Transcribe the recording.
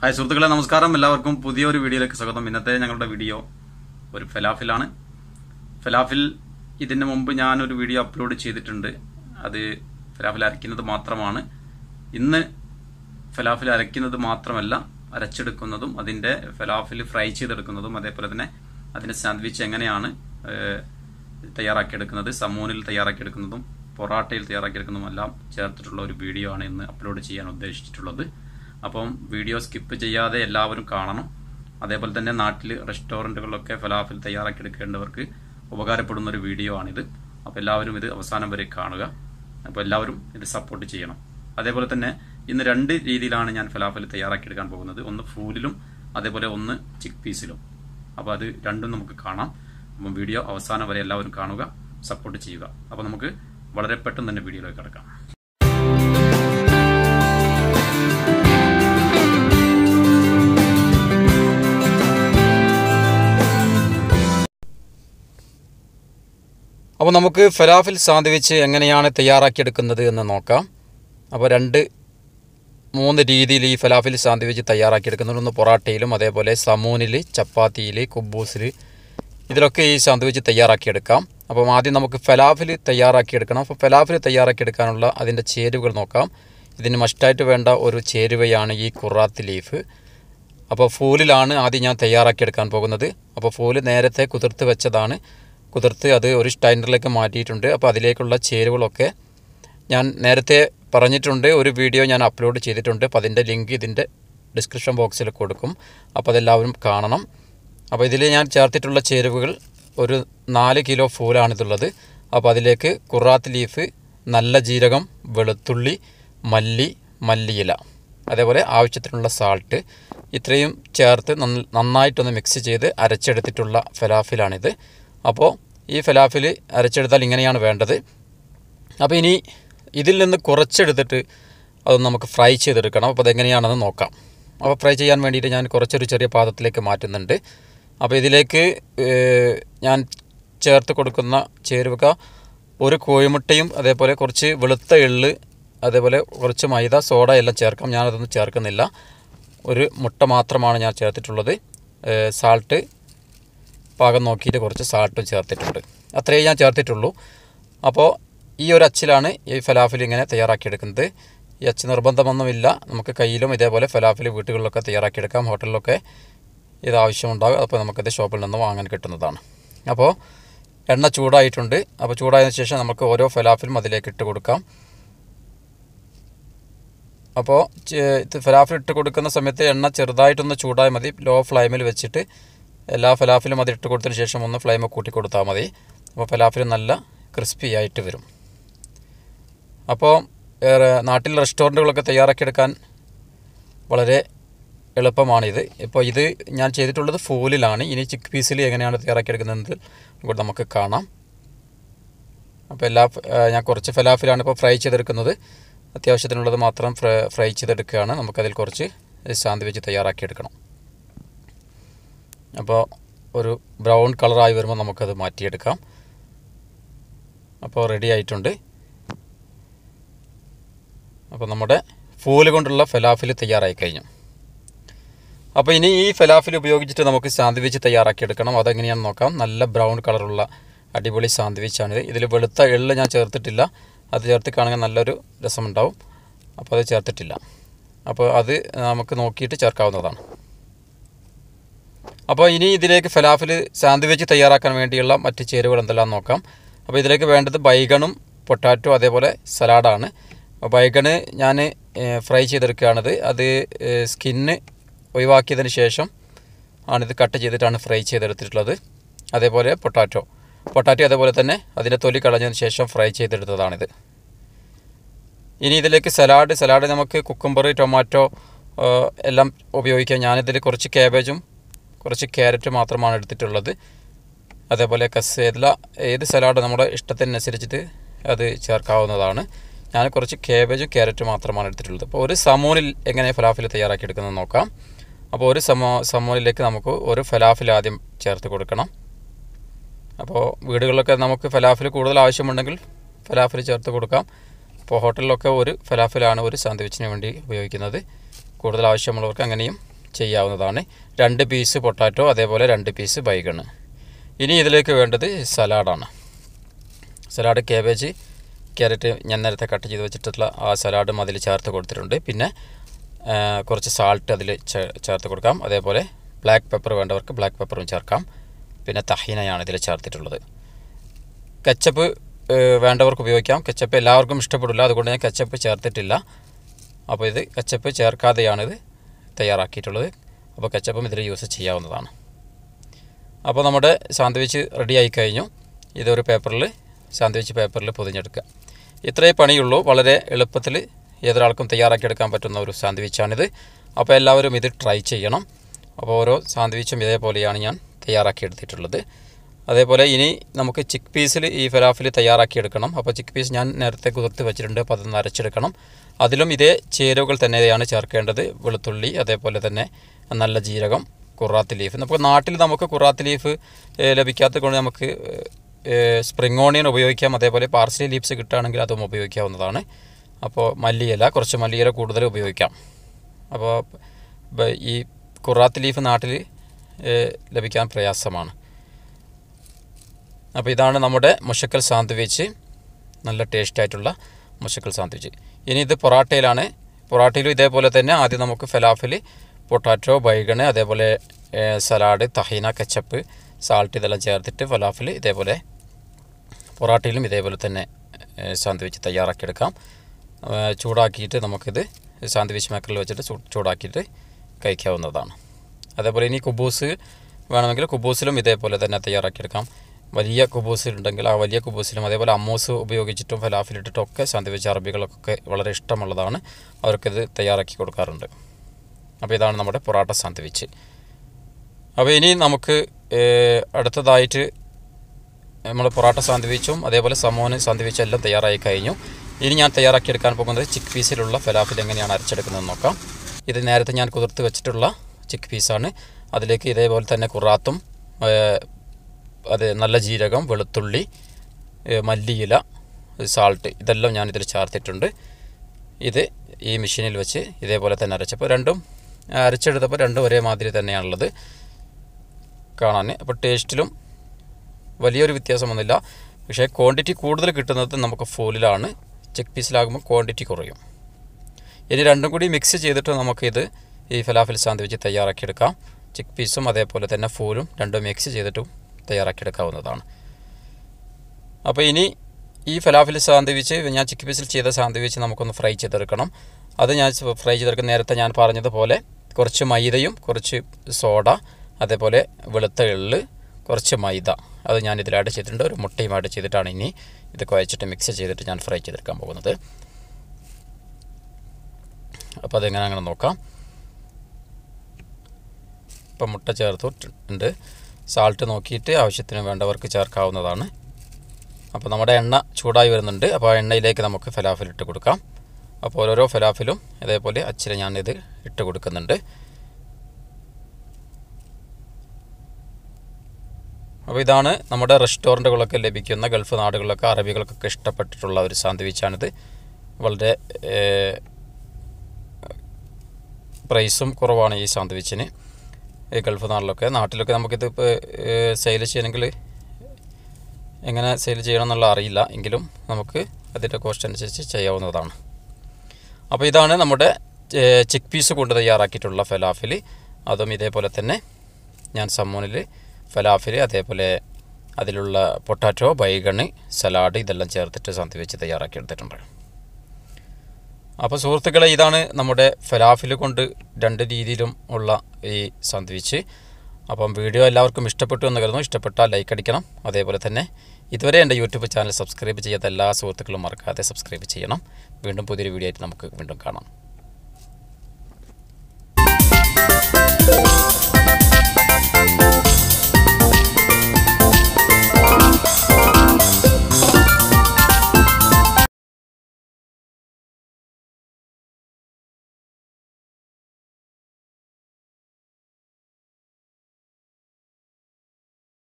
Hi സുഹൃത്തുക്കളെ നമസ്കാരം. എല്ലാവർക്കും പുതിയൊരു വീഡിയോയിലേക്ക് സ്വാഗതം. ഇന്നത്തെ ഞങ്ങളുടെ വീഡിയോ ഒരു ഫലാഫിലാണ്. ഫലാഫിൽ ഇതിന് മുമ്പ് ഞാനൊരു വീഡിയോ അപ്ലോഡ് ചെയ്തിട്ടുണ്ട്. അത് ഫലാഫിൽ അരയ്ക്കുന്നത് മാത്രമാണ്. ഇന്ന് ഫലാഫിൽ അരയ്ക്കുന്നത് മാത്രമല്ല അരച്ചെടുക്കുന്നതും അതിന്റെ ഫലാഫിൽ ഫ്രൈ ചെയ്തെടുക്കുന്നതും അതേപോലെ തന്നെ അതിന്റെ സാൻഡ്വിച്ച് എങ്ങനെയാണ് തയ്യാറാക്കിയെടുക്കുന്നത് സമൂനിൽ തയ്യാറാക്കിയെടുക്കുന്നതും പൊറാട്ടയിൽ തയ്യാറാക്കിയെടുക്കുന്നതും എല്ലാം ചേർത്തിട്ടുള്ള ഒരു വീഡിയോ ആണ് ഇന്ന് അപ്ലോഡ് ചെയ്യാൻ ഉദ്ദേശിച്ചിട്ടുള്ളത്. അപ്പം വീഡിയോ സ്കിപ്പ് ചെയ്യാതെ എല്ലാവരും കാണണം. അതേപോലെ തന്നെ നാട്ടിൽ റെസ്റ്റോറന്റുകളിലൊക്കെ ഫലാഫിൽ തയ്യാറാക്കി എടുക്കേണ്ടവർക്ക് ഉപകാരപ്പെടുന്ന ഒരു വീഡിയോ ആണിത്. അപ്പോൾ എല്ലാവരും ഇത് അവസാനം വരെ കാണുക. അപ്പോൾ എല്ലാവരും ഇത് സപ്പോർട്ട് ചെയ്യണം. അതേപോലെ തന്നെ ഇന്ന് രണ്ട് രീതിയിലാണ് ഞാൻ ഫലാഫൽ തയ്യാറാക്കി എടുക്കാൻ പോകുന്നത്. ഒന്ന് ഫൂലിലും അതേപോലെ ഒന്ന് ചിക്ക് പീസിലും അപ്പോൾ അത് രണ്ടും നമുക്ക് കാണാം. അപ്പം വീഡിയോ അവസാനം വരെ എല്ലാവരും കാണുക സപ്പോർട്ട് ചെയ്യുക. അപ്പോൾ നമുക്ക് വളരെ പെട്ടെന്ന് തന്നെ വീഡിയോയിലേക്ക് കിടക്കാം. അപ്പോൾ നമുക്ക് ഫലാഫിൽ സാന്ത്വിച്ച് എങ്ങനെയാണ് തയ്യാറാക്കിയെടുക്കുന്നത് എന്ന് നോക്കാം. അപ്പോൾ രണ്ട് മൂന്ന് രീതിയിൽ ഈ ഫലാഫിൽ സാന്ത്വിച്ച് തയ്യാറാക്കിയെടുക്കുന്നത് ഒന്ന് പൊറാട്ടയിലും അതേപോലെ സമൂനിൽ ചപ്പാത്തിയിൽ കുബൂസിൽ ഇതിലൊക്കെ ഈ സാന്ത്വിച്ച് തയ്യാറാക്കിയെടുക്കാം. അപ്പം ആദ്യം നമുക്ക് ഫലാഫിൽ തയ്യാറാക്കിയെടുക്കണം. അപ്പോൾ ഫലാഫിൽ തയ്യാറാക്കിയെടുക്കാനുള്ള അതിന്റെ ചേരുവകൾ നോക്കാം. ഇതിന് മസ്റ്റായിട്ട് വേണ്ട ഒരു ചേരുവയാണ് ഈ കുറാത്ത് ലീഫ്. അപ്പോൾ ഫൂലിലാണ് ആദ്യം ഞാൻ തയ്യാറാക്കിയെടുക്കാൻ പോകുന്നത്. അപ്പോൾ ഫൂൽ നേരത്തെ കുതിർത്ത് വെച്ചതാണ്. കുതിർത്ത് അത് ഒരു സ്റ്റൈൻഡറിലേക്ക് മാറ്റിയിട്ടുണ്ട്. അപ്പോൾ അതിലേക്കുള്ള ചേരുവകളൊക്കെ ഞാൻ നേരത്തെ പറഞ്ഞിട്ടുണ്ട്. ഒരു വീഡിയോ ഞാൻ അപ്ലോഡ് ചെയ്തിട്ടുണ്ട്. അപ്പോൾ അതിന്റെ ലിങ്ക് ഇതിന്റെ ഡിസ്ക്രിപ്ഷൻ ബോക്സിൽ കൊടുക്കും. അപ്പോൾ അതെല്ലാവരും കാണണം. അപ്പോൾ ഇതിൽ ഞാൻ ചേർത്തിട്ടുള്ള ചേരുവകൾ ഒരു നാല് കിലോ ഫൂലാണിതുള്ളത്. അപ്പോൾ അതിലേക്ക് കുറാത്ത് ലീഫ് നല്ല ജീരകം വെളുത്തുള്ളി മല്ലി മല്ലിയില അതേപോലെ ആവശ്യത്തിനുള്ള സാൾട്ട് ഇത്രയും ചേർത്ത് നന്ന- നന്നായിട്ടൊന്ന് മിക്സ് ചെയ്ത് അരച്ചെടുത്തിട്ടുള്ള ഫലാഫിലാണിത്. അപ്പോൾ ഈ ഫലാഫിൽ അരച്ചെടുത്താൽ ഇങ്ങനെയാണ് വേണ്ടത്. അപ്പോൾ ഇനി ഇതിൽ നിന്ന് കുറച്ചെടുത്തിട്ട് അതൊന്ന് നമുക്ക് ഫ്രൈ ചെയ്തെടുക്കണം. അപ്പോൾ അതെങ്ങനെയാണെന്ന് നോക്കാം. അപ്പോൾ ഫ്രൈ ചെയ്യാൻ വേണ്ടിയിട്ട് ഞാൻ കുറച്ചൊരു ചെറിയ പാത്രത്തിലേക്ക് മാറ്റുന്നുണ്ട്. അപ്പോൾ ഇതിലേക്ക് ഞാൻ ചേർത്ത് കൊടുക്കുന്ന ചേരുവക ഒരു കോഴിമുട്ടയും അതേപോലെ കുറച്ച് വെളുത്ത എള്ള് അതേപോലെ കുറച്ച് മൈദ സോഡ എല്ലാം ചേർക്കാം. ഞാനതൊന്നും ചേർക്കുന്നില്ല. ഒരു മുട്ട മാത്രമാണ് ഞാൻ ചേർത്തിട്ടുള്ളത്. സാൾട്ട് പാകം നോക്കിയിട്ട് കുറച്ച് സാൾട്ടും ചേർത്തിട്ടുണ്ട്. അത്രയേ ഞാൻ ചേർത്തിട്ടുള്ളൂ. അപ്പോൾ ഈ ഒരു അച്ചിലാണ് ഈ ഫലാഫിൽ ഇങ്ങനെ തയ്യാറാക്കിയെടുക്കുന്നത്. ഈ അച്ച് നിർബന്ധമൊന്നുമില്ല. നമുക്ക് കയ്യിലും ഇതേപോലെ ഫലാഫിൽ വീട്ടുകളിലൊക്കെ തയ്യാറാക്കിയെടുക്കാം. ഹോട്ടലിലൊക്കെ ഇത് ആവശ്യമുണ്ടാകും. അപ്പോൾ നമുക്കിത് ഷോപ്പിൽ നിന്ന് വാങ്ങാൻ കിട്ടുന്നതാണ്. അപ്പോൾ എണ്ണ ചൂടായിട്ടുണ്ട്. അപ്പോൾ ചൂടായതിനു ശേഷം നമുക്ക് ഓരോ ഫലാഫിലും അതിലേക്ക് ഇട്ട് കൊടുക്കാം. അപ്പോൾ ഫലാഫിൽ ഇട്ട് കൊടുക്കുന്ന സമയത്ത് എണ്ണ ചെറുതായിട്ടൊന്ന് ചൂടായി മതി. ലോ ഫ്ലെയിമിൽ വെച്ചിട്ട് എല്ലാ ഫലാഫിലും അത് ഇട്ട് കൊടുത്തതിന് ശേഷം ഒന്ന് ഫ്ലെയിം കൂട്ടി കൊടുത്താൽ മതി. അപ്പോൾ ഫലാഫിൽ നല്ല ക്രിസ്പി ആയിട്ട് വരും. അപ്പോൾ നാട്ടിൽ റെസ്റ്റോറന്റുകളൊക്കെ തയ്യാറാക്കിയെടുക്കാൻ വളരെ എളുപ്പമാണിത്. ഇപ്പോൾ ഇത് ഞാൻ ചെയ്തിട്ടുള്ളത് ഫൂലിലാണ്. ഇനി ചിക്ക് പീസിൽ എങ്ങനെയാണ് തയ്യാറാക്കിയെടുക്കുന്നത് കൂടെ നമുക്ക് കാണാം. അപ്പോൾ എല്ലാ ഞാൻ കുറച്ച് ഫലാഫിലാണ് ഇപ്പോൾ ഫ്രൈ ചെയ്തെടുക്കുന്നത്. അത്യാവശ്യത്തിനുള്ളത് മാത്രം ഫ്രൈ ചെയ്തെടുക്കുകയാണ്. നമുക്കതിൽ കുറച്ച് സാന്ത്വിച്ച് തയ്യാറാക്കിയെടുക്കണം അപ്പോൾ ഒരു ബ്രൗൺ കളറായി വരുമ്പോൾ നമുക്കത് മാറ്റിയെടുക്കാം. അപ്പോൾ റെഡി ആയിട്ടുണ്ട്. അപ്പോൾ നമ്മുടെ ഫൂൽ കൊണ്ടുള്ള ഫലാഫിൽ തയ്യാറായി കഴിഞ്ഞു. അപ്പോൾ ഇനി ഈ ഫലാഫിൽ ഉപയോഗിച്ചിട്ട് നമുക്ക് സാന്ത്വിച്ച് തയ്യാറാക്കിയെടുക്കണം അതെങ്ങനെയാണെന്ന് നോക്കാം. നല്ല ബ്രൗൺ കളറുള്ള അടിപൊളി സാന്ത്വിച്ചാണിത് ഇതിൽ വെളുത്ത എള്ള് ഞാൻ ചേർത്തിട്ടില്ല. അത് ചേർത്ത് കാണുക നല്ലൊരു രസമുണ്ടാവും. അപ്പോൾ അത് ചേർത്തിട്ടില്ല. അപ്പോൾ അത് നമുക്ക് നോക്കിയിട്ട് ചേർക്കാവുന്നതാണ്. അപ്പോൾ ഇനി ഇതിലേക്ക് ഫലാഫിൽ സാൻഡ്വിച്ച് തയ്യാറാക്കാൻ വേണ്ടിയുള്ള മറ്റ് ചേരുവകൾ എന്തെല്ലാം നോക്കാം. അപ്പോൾ ഇതിലേക്ക് വേണ്ടത് ബൈഗണും പൊട്ടാറ്റോ അതേപോലെ സലാഡാണ്. ബൈഗണ് ഞാൻ ഫ്രൈ ചെയ്തെടുക്കുകയാണത്. അത് സ്കിന്ന് ഒഴിവാക്കിയതിന് ശേഷം ആണിത് കട്ട് ചെയ്തിട്ടാണ് ഫ്രൈ ചെയ്തെടുത്തിട്ടുള്ളത്. അതേപോലെ പൊട്ടാറ്റോ. പൊട്ടാറ്റോ അതേപോലെ തന്നെ അതിന്റെ തൊലി കളഞ്ഞതിന് ശേഷം ഫ്രൈ ചെയ്തെടുത്തതാണിത്. ഇനി ഇതിലേക്ക് സലാഡ്. സലാഡ് നമുക്ക് കുക്കുംബർ ടൊമാറ്റോ എല്ലാം ഉപയോഗിക്കാം. ഞാനിതിൽ കുറച്ച് കാബേജും കുറച്ച് ക്യാരറ്റ് മാത്രമാണ് എടുത്തിട്ടുള്ളത്. അതേപോലെ കസേല ഏത് സലാഡ് നമ്മുടെ ഇഷ്ടത്തിനനുസരിച്ചിട്ട് അത് ചേർക്കാവുന്നതാണ്. ഞാൻ കുറച്ച് കേബേജ് ക്യാരറ്റും മാത്രമാണ് എടുത്തിട്ടുള്ളത്. അപ്പോൾ ഒരു സമൂനിൽ എങ്ങനെ ഫലാഫിൽ തയ്യാറാക്കി എടുക്കുന്നത് നോക്കാം. അപ്പോൾ ഒരു സമോ സമൂനിലേക്ക് നമുക്ക് ഒരു ഫലാഫിൽ ആദ്യം ചേർത്ത് കൊടുക്കണം. അപ്പോൾ വീടുകളിലൊക്കെ നമുക്ക് ഫലാഫിൽ കൂടുതൽ ആവശ്യമുണ്ടെങ്കിൽ ഫലാഫിൽ ചേർത്ത് കൊടുക്കാം. അപ്പോൾ ഹോട്ടലിലൊക്കെ ഒരു ഫലാഫിലാണ് ഒരു സാന്ത്വിച്ചിന് വേണ്ടി ഉപയോഗിക്കുന്നത്. കൂടുതൽ ആവശ്യമുള്ളവർക്ക് അങ്ങനെയും ചെയ്യാവുന്നതാണ്. രണ്ട് പീസ് പൊട്ടാറ്റോ അതേപോലെ രണ്ട് പീസ് ബൈഗണ് ഇനി ഇതിലേക്ക് വേണ്ടത് സലാഡാണ്. സലാഡ് കേബേജ് ക്യാരറ്റ് ഞാൻ നേരത്തെ കട്ട് ചെയ്ത് വെച്ചിട്ടുള്ള ആ സലാഡും അതിൽ ചേർത്ത് കൊടുത്തിട്ടുണ്ട്. പിന്നെ കുറച്ച് സാൾട്ട് അതിൽ ചേർത്ത് കൊടുക്കാം. അതേപോലെ ബ്ലാക്ക് പെപ്പർ വേണ്ടവർക്ക് ബ്ലാക്ക് പെപ്പറും ചേർക്കാം. പിന്നെ തഹീനയാണ് ഇതിൽ ചേർത്തിട്ടുള്ളത്. കച്ചപ്പ് വേണ്ടവർക്ക് ഉപയോഗിക്കാം. കച്ചപ്പ് എല്ലാവർക്കും ഇഷ്ടപ്പെടില്ല. അതുകൊണ്ട് ഞാൻ കച്ചപ്പ് ചേർത്തിട്ടില്ല. അപ്പോൾ ഇത് കച്ചപ്പ് ചേർക്കാതെയാണിത്. തയ്യാറാക്കിയിട്ടുള്ളത്. അപ്പോൾ കെച്ചപ്പും ഇതിൽ യൂസ് ചെയ്യാവുന്നതാണ്. അപ്പോൾ നമ്മുടെ സാന്ത്വിച്ച് റെഡി ആയി കഴിഞ്ഞു. ഇതൊരു പേപ്പറിൽ സാന്ത്വിച്ച് പേപ്പറിൽ പൊതിഞ്ഞെടുക്കുക. ഇത്രയേ പണിയുള്ളൂ. വളരെ എളുപ്പത്തിൽ ഏതൊരാൾക്കും തയ്യാറാക്കിയെടുക്കാൻ പറ്റുന്ന ഒരു സാന്ത്വിച്ചാണിത് അപ്പോൾ എല്ലാവരും ഇത് ട്രൈ ചെയ്യണം. അപ്പോൾ ഓരോ സാന്ത്വിച്ചും ഇതേപോലെയാണ് ഞാൻ തയ്യാറാക്കിയെടുത്തിട്ടുള്ളത്. അതേപോലെ ഇനി നമുക്ക് ചിക്ക് പീസിൽ ഈ ഫലാഫിൽ തയ്യാറാക്കിയെടുക്കണം. അപ്പോൾ ചിക്ക് പീസ് ഞാൻ നേരത്തെ കുതിർത്ത് വെച്ചിട്ടുണ്ട്. അപ്പോൾ അതൊന്ന് അരച്ചെടുക്കണം. അതിലും ഇതേ ചേരുവകൾ തന്നെയാണ് ചേർക്കേണ്ടത്. വെളുത്തുള്ളി അതേപോലെ തന്നെ നല്ല ജീരകം കുറാത്ത് ലീഫ് നമുക്ക് നാട്ടിൽ നമുക്ക് കുറാത്ത് ലീഫ് ലഭിക്കാത്ത കൊണ്ട് നമുക്ക് സ്പ്രിംഗ് ഓണിയൻ ഉപയോഗിക്കാം. അതേപോലെ പാർസലി ലീവ്സ് കിട്ടുകയാണെങ്കിൽ അതും ഉപയോഗിക്കാവുന്നതാണ്. അപ്പോൾ മല്ലിയില കുറച്ച് മല്ലിയില കൂടുതൽ ഉപയോഗിക്കാം. അപ്പോൾ ഈ കുറാത്ത് ലീഫ് നാട്ടിൽ ലഭിക്കാൻ പ്രയാസമാണ്. അപ്പോൾ ഇതാണ് നമ്മുടെ മുഷക്കൽ സാന്ത്വിച്ച് നല്ല ടേസ്റ്റ് ആയിട്ടുള്ള മുഷക്കൽ സാന്ത്വിച്ച് ഇനി ഇത് പൊറാട്ടയിലാണ്. പൊറാട്ടയിലും ഇതേപോലെ തന്നെ ആദ്യം നമുക്ക് ഫലാഫിൽ പൊട്ടാറ്റോ ബൈഗണ് അതേപോലെ സലാഡ് തഹീന കച്ചപ്പ് സാൾട്ട് ഇതെല്ലാം ചേർത്തിട്ട് ഫലാഫിൽ ഇതേപോലെ പൊറാട്ടയിലും ഇതേപോലെ തന്നെ ഏഹ്, സാന്ത്വിച്ച് തയ്യാറാക്കിയെടുക്കാം. ചൂടാക്കിയിട്ട് നമുക്കിത് സാന്ത്വിച്ച് മേക്കറിൽ വെച്ചിട്ട് ചൂടാക്കിയിട്ട് കഴിക്കാവുന്നതാണ്. അതേപോലെ ഇനി കുബൂസ് വേണമെങ്കിൽ കുബൂസിലും ഇതേപോലെ തന്നെ തയ്യാറാക്കിയെടുക്കാം. വലിയ കുബൂസിലുണ്ടെങ്കിൽ ആ വലിയ കുബൂസിലും അതേപോലെ അമ്മൂസ് ഉപയോഗിച്ചിട്ടും ഫലാഫിലിട്ടിട്ടും ഒക്കെ സാന്ത്വിച്ച് അറബികളൊക്കെ വളരെ ഇഷ്ടമുള്ളതാണ്. അവർക്കിത് തയ്യാറാക്കി കൊടുക്കാറുണ്ട്. അപ്പോൾ ഇതാണ് നമ്മുടെ പൊറാട്ട സാന്ത്വിച്ച് അപ്പോൾ ഇനി നമുക്ക് അടുത്തതായിട്ട് നമ്മൾ പൊറാട്ട സാന്ത്വിച്ചും അതേപോലെ സമോന് സാന്ത്വിച്ചും എല്ലാം തയ്യാറായി കഴിഞ്ഞു. ഇനി ഞാൻ തയ്യാറാക്കിയെടുക്കാൻ പോകുന്നത് ചിക്ക് പീസിലുള്ള ഫലാഫിൽ എങ്ങനെയാണ് അരച്ചെടുക്കുന്നത് നോക്കാം. ഇത് നേരത്തെ ഞാൻ കുതിർത്ത് വെച്ചിട്ടുള്ള ചിക്ക് പീസാണ്. അതിലേക്ക് ഇതേപോലെ തന്നെ കുറാത്തും അത് നല്ല ജീരകം വെളുത്തുള്ളി മല്ലിയില സാൾട്ട് ഇതെല്ലാം ഞാനിതിൽ ചേർത്തിട്ടുണ്ട്. ഇത് ഈ മെഷീനിൽ വെച്ച് ഇതേപോലെ തന്നെ അരച്ചപ്പോൾ രണ്ടും അരച്ചെടുത്തപ്പോൾ രണ്ടും ഒരേ മാതിരി തന്നെയാണുള്ളത്. കാണാൻ അപ്പോൾ ടേസ്റ്റിലും വലിയൊരു വ്യത്യാസമൊന്നുമില്ല. പക്ഷേ ക്വാണ്ടിറ്റി കൂടുതൽ കിട്ടുന്നത് നമുക്ക് ഫോലിലാണ്. ചെക്ക് പീസിലാകുമ്പോൾ ക്വാണ്ടിറ്റി കുറയും. ഇനി രണ്ടും കൂടി മിക്സ് ചെയ്തിട്ട് നമുക്കിത് ഈ ഫലാഫിൽ സാന്ത്വിച്ച് തയ്യാറാക്കിയെടുക്കാം. ചിക്ക് പീസും അതേപോലെ തന്നെ ഫൂലും രണ്ടും മിക്സ് ചെയ്തിട്ടും തയ്യാറാക്കിയെടുക്കാവുന്നതാണ്. അപ്പോൾ ഇനി ഈ ഫലാഫിൽ സാന്ത്വിച്ച് ഞാൻ ചിക്കി പീസിൽ ചെയ്ത സാന്ത്വിച്ച് നമുക്കൊന്ന് ഫ്രൈ ചെയ്തെടുക്കണം. അത് ഞാൻ ഫ്രൈ ചെയ്തെടുക്കുന്ന നേരത്തെ ഞാൻ പറഞ്ഞതുപോലെ കുറച്ച് മൈദയും കുറച്ച് സോഡ അതേപോലെ വെളുത്ത എള്ള് കുറച്ച് മൈദ. അത് ഞാൻ ഇതിൽ ആഡ് ചെയ്തിട്ടുണ്ട്. ഒരു മുട്ടയും ആഡ് ചെയ്തിട്ടാണ് ഇനി ഇത് കുഴച്ചിട്ട് മിക്സ് ചെയ്തിട്ട് ഞാൻ ഫ്രൈ ചെയ്തെടുക്കാൻ പോകുന്നത്. അപ്പോൾ അതെങ്ങനെ അങ്ങനെ നോക്കാം. ഇപ്പം മുട്ട ചേർത്തിട്ടുണ്ട് സാൾട്ട് നോക്കിയിട്ട് ആവശ്യത്തിന് വേണ്ടവർക്ക് ചേർക്കാവുന്നതാണ്. അപ്പോൾ നമ്മുടെ എണ്ണ ചൂടായി വരുന്നുണ്ട്. അപ്പോൾ ആ എണ്ണയിലേക്ക് നമുക്ക് ഫലാഫിൽ ഇട്ട് കൊടുക്കാം. അപ്പോൾ ഓരോരോ ഫലാഫിലും ഇതേപോലെ അച്ചിൽ ഞാനിത് ഇട്ട് കൊടുക്കുന്നുണ്ട്. അപ്പോൾ ഇതാണ് നമ്മുടെ റെസ്റ്റോറന്റുകളൊക്കെ ലഭിക്കുന്ന ഗൾഫ് നാടുകളിലൊക്കെ അറബികൾക്കൊക്കെ ഇഷ്ടപ്പെട്ടിട്ടുള്ള ഒരു സാന്ത്വിച്ചാണിത് വളരെ പ്രൈസും കുറവാണ് ഈ സാന്ത്വിച്ചിന് ഈ ഗൾഫ് നാട്ടിലൊക്കെ. നാട്ടിലൊക്കെ നമുക്കിത് ഇപ്പോൾ സെയിൽ ചെയ്യണമെങ്കിൽ എങ്ങനെ സെയിൽ ചെയ്യണം എന്നുള്ള അറിയില്ല. എങ്കിലും നമുക്ക് അതിന്റെ കോസ്റ്റ് അനുസരിച്ച് ചെയ്യാവുന്നതാണ്. അപ്പോൾ ഇതാണ് നമ്മുടെ ചിക്ക് പീസ് കൊണ്ട് തയ്യാറാക്കിയിട്ടുള്ള ഫലാഫിൽ അതും ഇതേപോലെ തന്നെ ഞാൻ സമ്മൂണിൽ ഫലാഫിൽ അതേപോലെ അതിലുള്ള പൊട്ടാറ്റോ ബൈഗണ് സലാഡ് ഇതെല്ലാം ചേർത്തിട്ട് സന്തി വെച്ച് തയ്യാറാക്കി എടുത്തിട്ടുണ്ട്. അപ്പോൾ സുഹൃത്തുക്കളെ ഇതാണ് നമ്മുടെ ഫലാഫിൽ കൊണ്ട് രണ്ട് രീതിയിലും ഉള്ള ഈ സാൻഡ്വിച്ച്. അപ്പം വീഡിയോ എല്ലാവർക്കും ഇഷ്ടപ്പെട്ടു എന്ന് കരുതുന്നു. ഇഷ്ടപ്പെട്ടാൽ ലൈക്ക് അടിക്കണം. അതേപോലെ തന്നെ ഇതുവരെ എന്റെ യൂട്യൂബ് ചാനൽ സബ്സ്ക്രൈബ് ചെയ്യാത്ത എല്ലാ സുഹൃത്തുക്കളും മറക്കാതെ സബ്സ്ക്രൈബ് ചെയ്യണം. വീണ്ടും പുതിയൊരു വീഡിയോ ആയിട്ട് നമുക്ക് വീണ്ടും കാണാം.